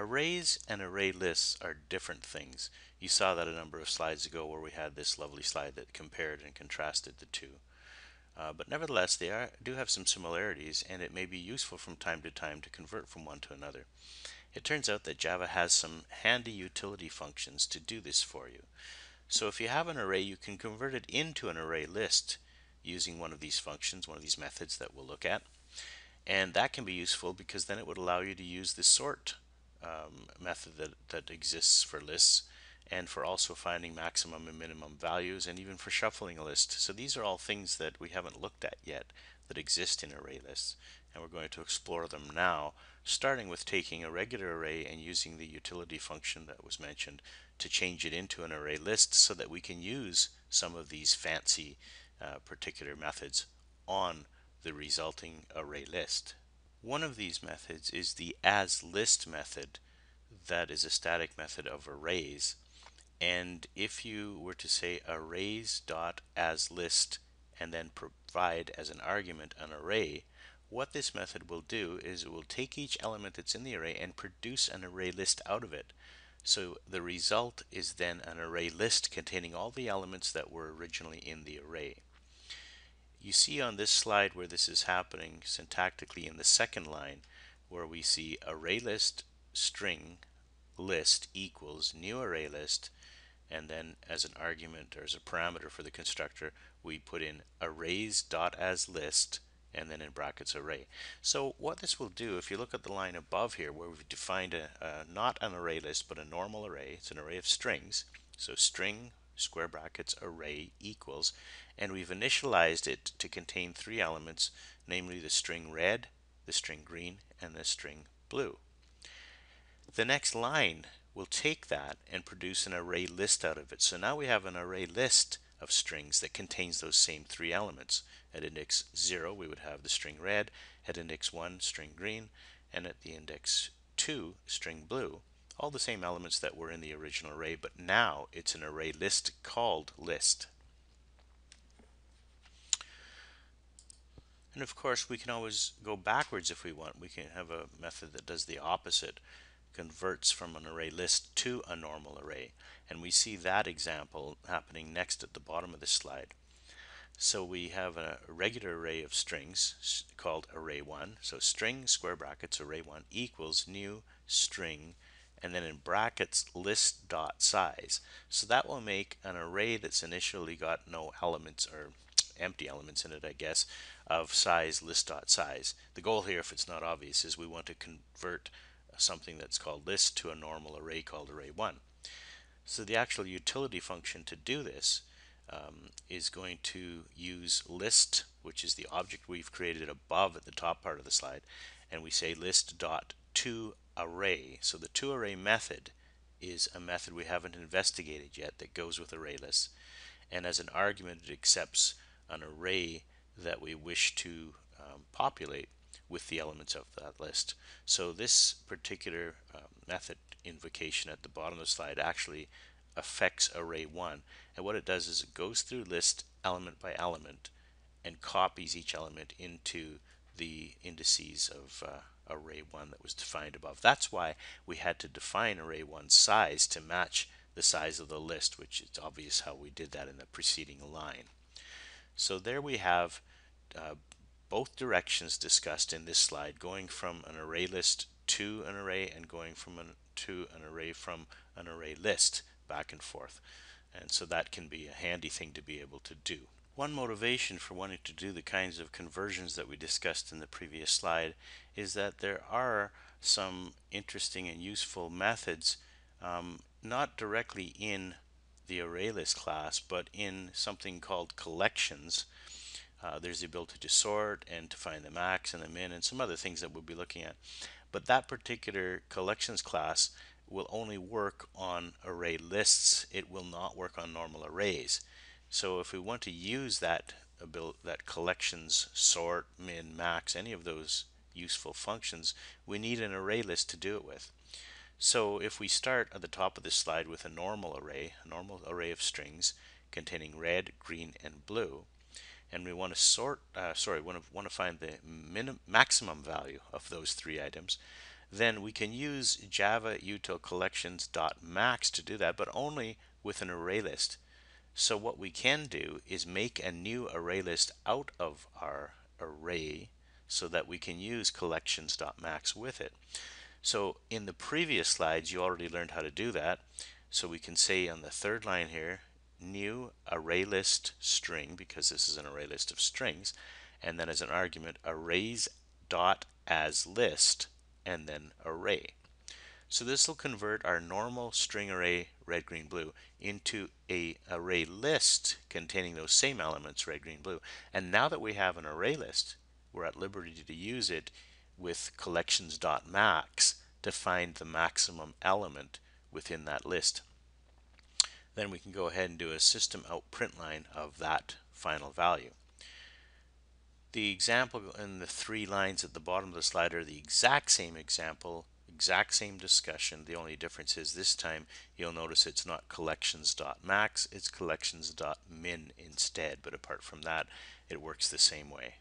Arrays and array lists are different things. You saw that a number of slides ago where we had this lovely slide that compared and contrasted the two. Uh, but nevertheless, they are, do have some similarities and it may be useful from time to time to convert from one to another. It turns out that Java has some handy utility functions to do this for you. So if you have an array, you can convert it into an array list using one of these functions, one of these methods that we'll look at. And that can be useful because then it would allow you to use the sort um, method that, that exists for lists and for also finding maximum and minimum values and even for shuffling a list. So these are all things that we haven't looked at yet that exist in array lists and we're going to explore them now starting with taking a regular array and using the utility function that was mentioned to change it into an array list so that we can use some of these fancy uh, particular methods on the resulting array list. One of these methods is the asList method that is a static method of arrays and if you were to say arrays dot as list and then provide as an argument an array, what this method will do is it will take each element that's in the array and produce an array list out of it. So the result is then an array list containing all the elements that were originally in the array. You see on this slide where this is happening syntactically in the second line where we see array list string list equals new array list and then as an argument or as a parameter for the constructor we put in arrays dot as list and then in brackets array. So what this will do if you look at the line above here where we've defined a, a not an array list but a normal array it's an array of strings so string square brackets array equals and we've initialized it to contain three elements namely the string red the string green and the string blue. The next line will take that and produce an array list out of it. So now we have an array list of strings that contains those same three elements. At index 0 we would have the string red, at index 1 string green, and at the index 2 string blue. All the same elements that were in the original array, but now it's an array list called list. And of course we can always go backwards if we want. We can have a method that does the opposite converts from an array list to a normal array. And we see that example happening next at the bottom of this slide. So we have a regular array of strings called array1. So string square brackets array1 equals new string and then in brackets list dot size. So that will make an array that's initially got no elements or empty elements in it, I guess, of size list dot size. The goal here, if it's not obvious, is we want to convert something that's called list to a normal array called array1. So the actual utility function to do this um, is going to use list, which is the object we've created above at the top part of the slide, and we say list dot to array. So the to array method is a method we haven't investigated yet that goes with array lists. And as an argument, it accepts an array that we wish to um, populate with the elements of that list. So this particular um, method invocation at the bottom of the slide actually affects array 1 and what it does is it goes through list element by element and copies each element into the indices of uh, array 1 that was defined above. That's why we had to define array 1 size to match the size of the list which is obvious how we did that in the preceding line. So there we have uh, both directions discussed in this slide, going from an array list to an array and going from an, to an array from an array list back and forth. And so that can be a handy thing to be able to do. One motivation for wanting to do the kinds of conversions that we discussed in the previous slide is that there are some interesting and useful methods, um, not directly in the ArrayList class, but in something called collections, uh, there's the ability to sort and to find the max and the min and some other things that we'll be looking at. But that particular collections class will only work on array lists. It will not work on normal arrays. So if we want to use that that collections sort, min, max, any of those useful functions, we need an array list to do it with. So if we start at the top of this slide with a normal array, a normal array of strings containing red, green, and blue, and we want to sort, uh, sorry, want to, want to find the minimum, maximum value of those three items, then we can use Java util collections.max to do that, but only with an array list. So what we can do is make a new array list out of our array so that we can use collections.max with it. So in the previous slides, you already learned how to do that. So we can say on the third line here, new array list string, because this is an array list of strings, and then as an argument, arrays dot as list, and then array. So this will convert our normal string array red, green, blue into a array list containing those same elements red, green, blue. And now that we have an array list, we're at liberty to use it with collections.max to find the maximum element within that list. Then we can go ahead and do a system out print line of that final value. The example in the three lines at the bottom of the slide are the exact same example, exact same discussion. The only difference is this time you'll notice it's not collections.max, it's collections.min instead. But apart from that, it works the same way.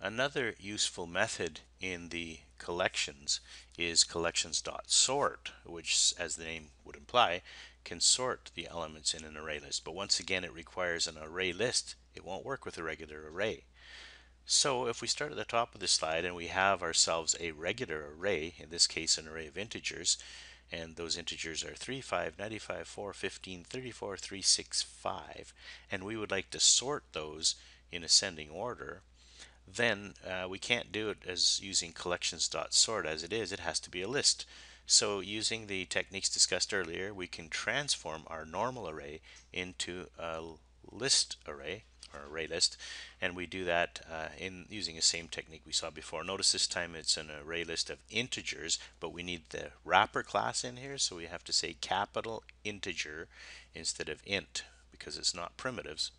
Another useful method in the collections is collections.sort, which as the name would imply, can sort the elements in an array list. But once again, it requires an array list. It won't work with a regular array. So if we start at the top of the slide and we have ourselves a regular array, in this case an array of integers, and those integers are 3, 5, 95, 4, 15, 34, 3, 6, 5, and we would like to sort those in ascending order, then uh, we can't do it as using collections.sort as it is. It has to be a list. So using the techniques discussed earlier, we can transform our normal array into a list array or array list and we do that uh, in using the same technique we saw before notice this time it's an array list of integers but we need the wrapper class in here so we have to say capital integer instead of int because it's not primitives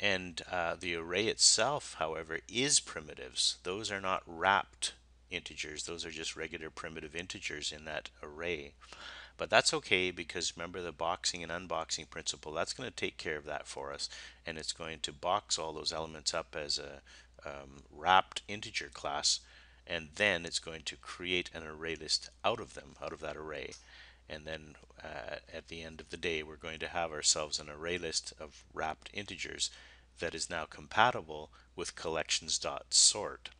and uh, the array itself, however, is primitives. Those are not wrapped integers. Those are just regular primitive integers in that array. But that's okay because remember the boxing and unboxing principle, that's going to take care of that for us. And it's going to box all those elements up as a um, wrapped integer class. And then it's going to create an array list out of them, out of that array. And then uh, at the end of the day, we're going to have ourselves an array list of wrapped integers that is now compatible with collections.sort.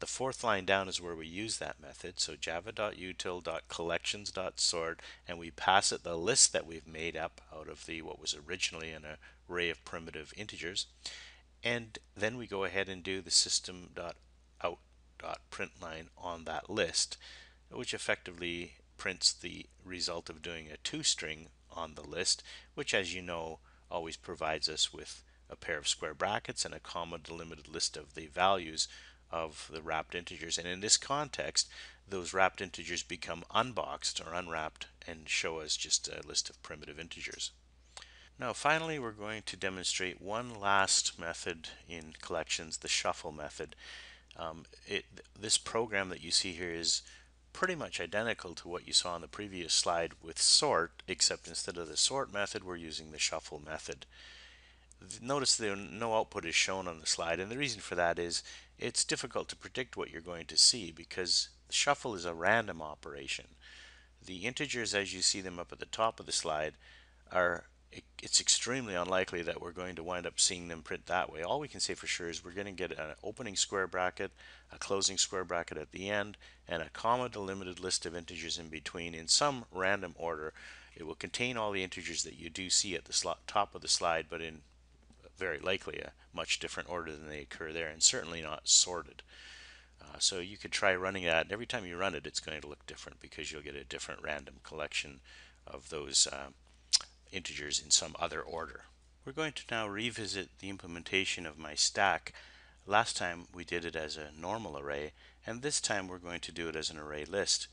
The fourth line down is where we use that method. So java.util.collections.sort and we pass it the list that we've made up out of the what was originally an array of primitive integers. And then we go ahead and do the system.out.println on that list, which effectively prints the result of doing a toString on the list, which as you know always provides us with a pair of square brackets and a comma delimited list of the values of the wrapped integers. And in this context, those wrapped integers become unboxed or unwrapped and show us just a list of primitive integers. Now finally we're going to demonstrate one last method in collections, the shuffle method. Um, it, this program that you see here is pretty much identical to what you saw on the previous slide with sort, except instead of the sort method, we're using the shuffle method. Notice that no output is shown on the slide, and the reason for that is it's difficult to predict what you're going to see because the shuffle is a random operation. The integers as you see them up at the top of the slide are it's extremely unlikely that we're going to wind up seeing them print that way. All we can say for sure is we're going to get an opening square bracket, a closing square bracket at the end, and a comma delimited list of integers in between in some random order. It will contain all the integers that you do see at the top of the slide, but in very likely a much different order than they occur there, and certainly not sorted. Uh, so you could try running that. and Every time you run it, it's going to look different because you'll get a different random collection of those uh, integers in some other order. We're going to now revisit the implementation of my stack. Last time we did it as a normal array, and this time we're going to do it as an array list.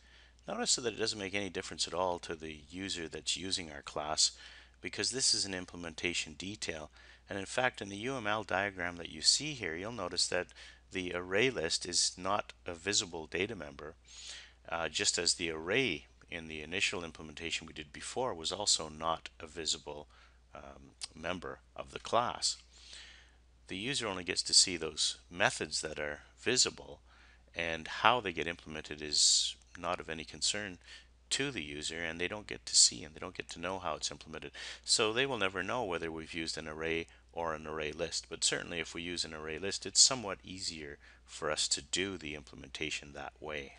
Notice that it doesn't make any difference at all to the user that's using our class because this is an implementation detail and in fact, in the UML diagram that you see here, you'll notice that the array list is not a visible data member, uh, just as the array in the initial implementation we did before was also not a visible um, member of the class. The user only gets to see those methods that are visible and how they get implemented is not of any concern to the user and they don't get to see and they don't get to know how it's implemented. So they will never know whether we've used an array or an array list. But certainly if we use an array list, it's somewhat easier for us to do the implementation that way.